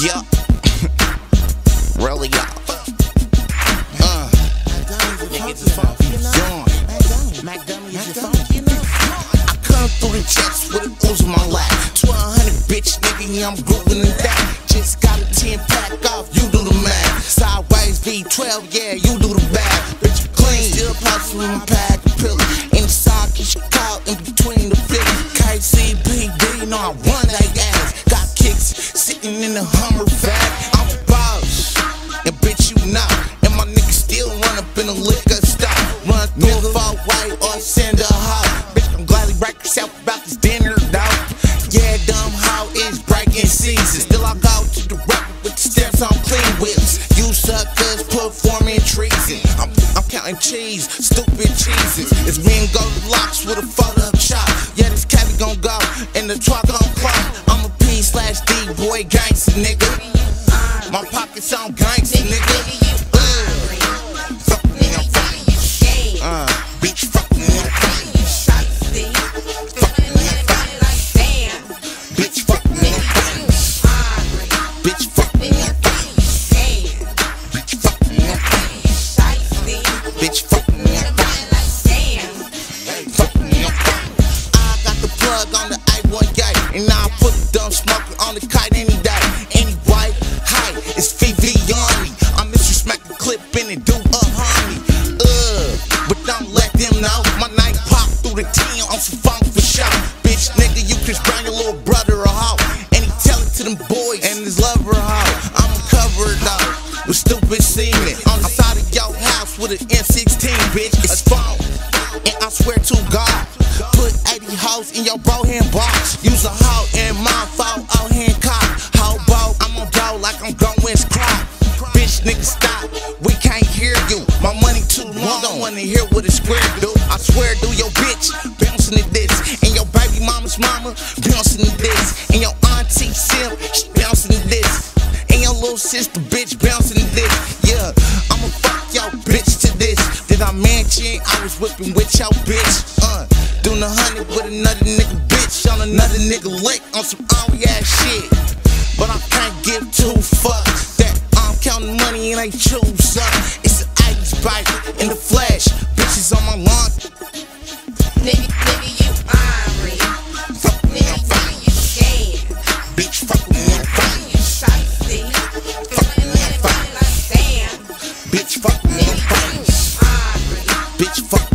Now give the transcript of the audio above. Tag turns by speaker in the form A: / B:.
A: Yup. really up. Uh. I come through the checks with a ooze in my lap. 1200 bitch nigga, yeah, I'm grooving in that. Just got a 10 pack off, you do the math. Sideways V12, yeah, you do the back. Bitch, clean. Still popping with my pack sitting in the Hummer fat. I'm boss, and bitch, you not. And my niggas still run up in the liquor store. Run through far way or send a hoe. Bitch, I'm gladly break yourself about this dinner, dog. Yeah, dumb hoe is breaking season. Still, I go to the rap with the steps on clean whips. You suckers performing treason. I'm, I'm counting cheese, stupid cheeses. It's me and Golden Locks with a fucked up chop. Yeah, this cabby gon' go in the truck gangster nigga. My pockets on gangster nigga. Uh, fuck me, I'm fine. Bitch, fuck me, I'm fine. Bitch, fuck me, I'm fine. Fuck me, I'm fine. I got the plug on the A1 gate, and now I put dumb smoker on the brother a. And he tell it to them boys and his lover a. I'm covered though with stupid semen on the side of your house with an M16, bitch. It's phone. And I swear to God, put 80 hoes in your bro hand box. Use a hoe in my phone, oh hand cock. Hobo, I'm on dough like I'm going crop. Bitch, nigga, stop. Wanna hear what a square do. I swear, do your bitch bouncing to this, and your baby mama's mama bouncing this, and your auntie Sim she bouncing this, and your little sister bitch bouncing this. Yeah, I'ma fuck your bitch to this. Did I mention I was whipping with your bitch? Uh, doing a hundred with another nigga bitch on another nigga lick on some army ass shit. But I can't give two fucks that I'm counting money and I choose up. It's right in the flesh. Bitches on my lawn.
B: Nigga, nigga, you iron.
A: Fuck nigga, nigga, you scared. Bitch, fuck me, I'm fine.
B: You shifty. Fuck me, I'm fine. Bitch, fuck me, I'm fine.
A: Bitch, fuck